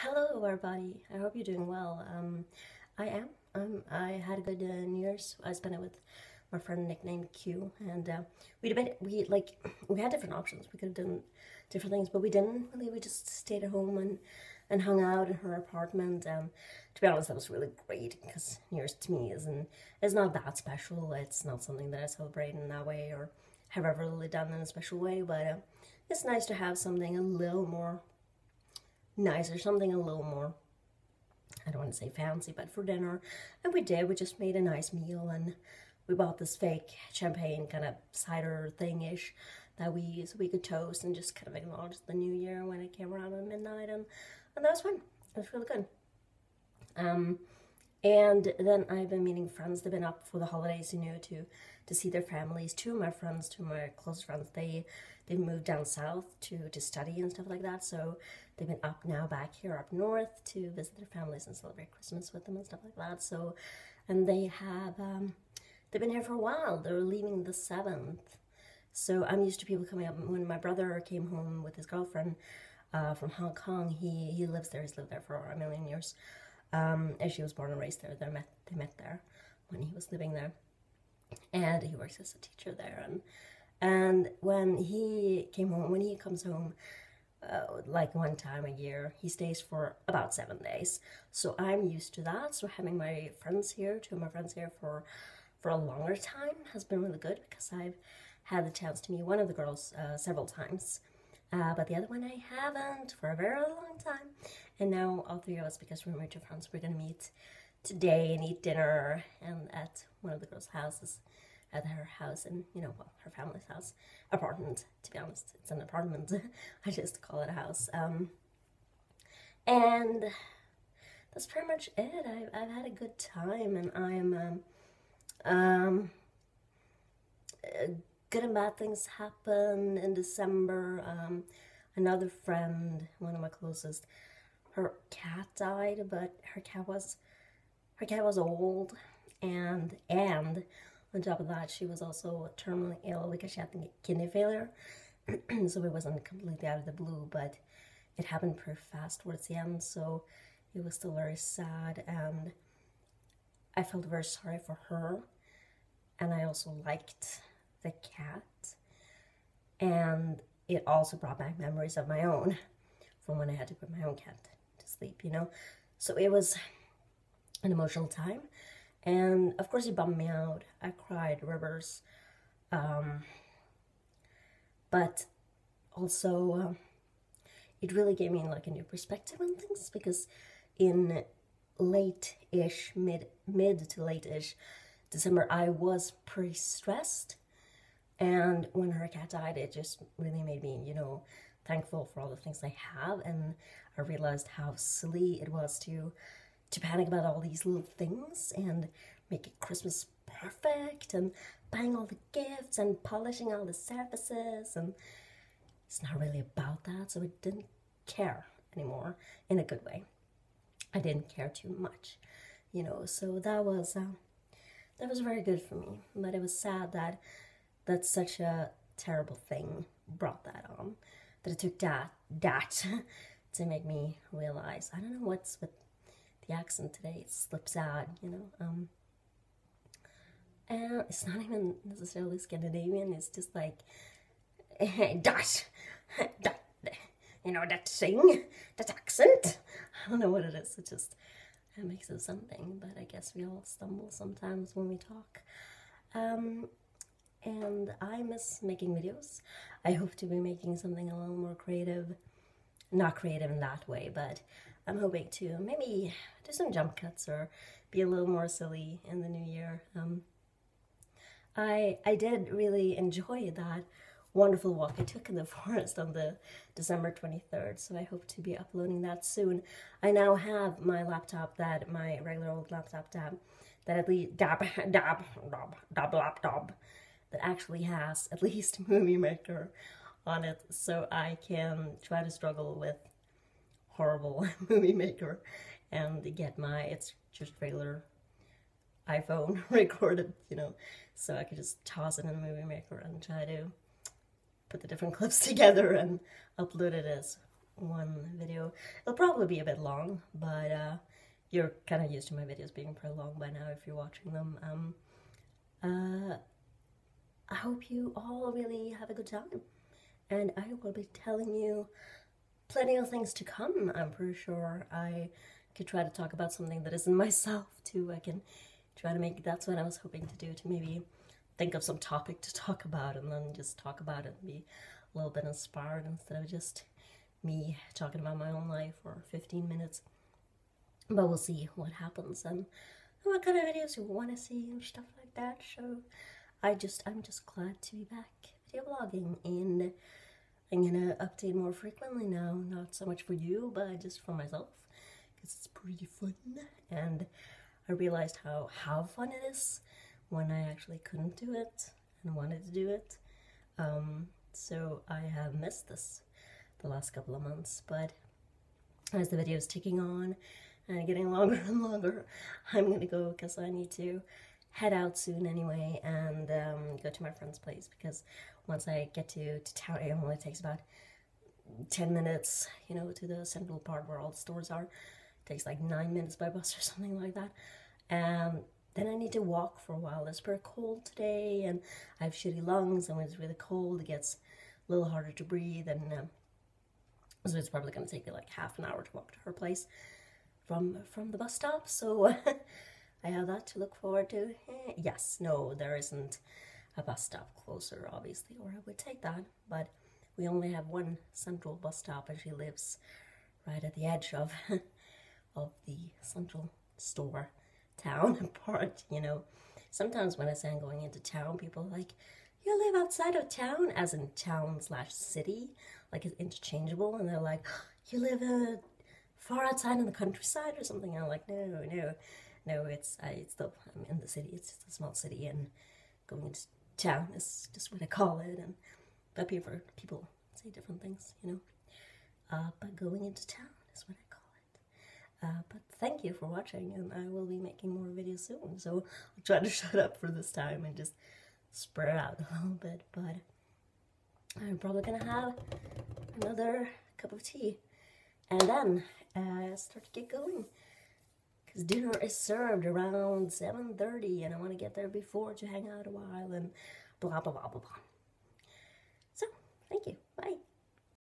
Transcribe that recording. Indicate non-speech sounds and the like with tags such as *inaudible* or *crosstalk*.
Hello, everybody. I hope you're doing well. Um, I am. Um, I had a good uh, New Year's. I spent it with my friend nicknamed Q, and uh, we did we like *clears throat* we had different options. We could have done different things, but we didn't really. We just stayed at home and and hung out in her apartment. Um, to be honest, that was really great because New Year's to me isn't is not that special. It's not something that I celebrate in that way or have ever really done in a special way. But uh, it's nice to have something a little more nicer, something a little more, I don't want to say fancy, but for dinner. And we did, we just made a nice meal and we bought this fake champagne kind of cider thing-ish that we use. We could toast and just kind of acknowledge the new year when it came around at midnight and, and that was fun. It was really good. Um, and then I've been meeting friends. They've been up for the holidays, you know, to to see their families. Two of my friends, two of my close friends, they they moved down south to to study and stuff like that. So they've been up now back here up north to visit their families and celebrate Christmas with them and stuff like that. So, and they have um, they've been here for a while. They're leaving the seventh. So I'm used to people coming up. When my brother came home with his girlfriend uh, from Hong Kong, he he lives there. He's lived there for a million years. Um, and she was born and raised there. They met they met there when he was living there, and he works as a teacher there. And and when he came home, when he comes home, uh, like one time a year, he stays for about seven days. So I'm used to that. So having my friends here, two of my friends here for for a longer time has been really good because I've had the chance to meet one of the girls uh, several times. Uh, but the other one I haven't for a very long time. And now all three of us, because we're mutual friends, we're gonna meet today and eat dinner and at one of the girls' houses, at her house and you know well, her family's house, apartment. To be honest, it's an apartment. *laughs* I just call it a house. Um, and that's pretty much it. I've I've had a good time, and I'm um, um good and bad things happen in December. Um, another friend, one of my closest, her cat died, but her cat was her cat was old, and and on top of that, she was also terminally ill because she had kidney failure, *clears throat* so it wasn't completely out of the blue, but it happened pretty fast towards the end, so it was still very sad, and I felt very sorry for her, and I also liked the cat. And it also brought back memories of my own from when I had to put my own cat to sleep, you know? So it was an emotional time. And of course, it bummed me out. I cried rivers. Um, but also, uh, it really gave me like a new perspective on things because in late-ish, mid, mid to late-ish December, I was pretty stressed and when her cat died, it just really made me, you know, thankful for all the things I have. And I realized how silly it was to to panic about all these little things and make it Christmas perfect and buying all the gifts and polishing all the surfaces and it's not really about that so I didn't care anymore in a good way I didn't care too much you know so that was uh, that was very good for me but it was sad that that such a terrible thing brought that on. That it took that that *laughs* to make me realize. I don't know what's with the accent today. It slips out, you know. Um, and it's not even necessarily Scandinavian. It's just like *laughs* that, *laughs* that, you know, that thing, that accent. I don't know what it is. It just it makes it something. But I guess we all stumble sometimes when we talk. Um, and I miss making videos. I hope to be making something a little more creative. Not creative in that way, but I'm hoping to maybe do some jump cuts or be a little more silly in the new year. Um, I I did really enjoy that wonderful walk I took in the *laughs* forest on the December 23rd, so I hope to be uploading that soon. I now have my laptop that my regular old laptop tab that at least *laughs* dab dab dab dab laptop that actually has at *laughs* least Movie Maker on it so I can try to struggle with horrible *laughs* Movie Maker and get my, it's just regular iPhone *laughs* recorded, you know, so I could just toss it in the Movie Maker and try to put the different *laughs* clips together and upload it as one video. It'll probably be a bit long, but uh, you're kind of used to my videos being pretty long by now if you're watching them. Um, uh, I hope you all really have a good time, and I will be telling you plenty of things to come. I'm pretty sure I could try to talk about something that isn't *laughs* myself too. I can try to make that's what I was hoping to do to maybe think of some topic to talk about and then just talk about it and be a little bit inspired instead of just me talking about my own life for 15 minutes. But we'll see what happens and what kind of videos you want to see and stuff like that. So I just I'm just glad to be back video blogging and I'm gonna update more frequently now, not so much for you, but just for myself because it's pretty fun and I realized how how fun it is when I actually couldn't do it and wanted to do it. Um, so I have missed this the last couple of months, but as the video is ticking on and getting longer and longer, I'm gonna go because I need to head out soon anyway and um, go to my friend's place because once I get to, to town, it only takes about 10 minutes, you know, to the central part where all the stores are. It takes like nine minutes by bus *laughs* or something like that. And then I need to walk for a while. It's pretty cold today, and I have shitty lungs, and when it's really cold, it gets a little harder to breathe, and um, so it's probably going to take me like half an hour to walk to her place from from the bus stop. So *laughs* I have that to look forward to. Eh, yes, no, there isn't a bus stop closer, obviously, or I would take that, but we only have one central bus stop, and she lives right at the edge of *laughs* of the central store town *laughs* part, you know. Sometimes when I say I'm going into town, people are like, you live outside of town, as in town slash city, like it's interchangeable, and they're like, you live uh, far outside in the countryside or something. I'm like, no, no, no, it's I, it's the I'm in the city. It's just a small city, and going into town is just what I call it. And but people people say different things, you know. Uh, but going into town is what I call it. uh, but thank you for watching, and I will be making more videos soon. So I'll try to *laughs* shut up for this time and just spread out a little bit. But I'm probably gonna have another cup of tea, and then uh, start to get going. Dinner is served around 7:30, and I want to get there before to hang out a while and blah blah blah blah blah. So thank you.